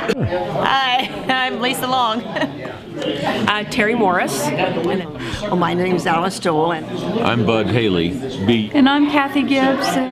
Hi, I'm Lisa Long. Uh, Terry Morris. Well, my name's Alice Dole. I'm Bud Haley. B. And I'm Kathy Gibbs.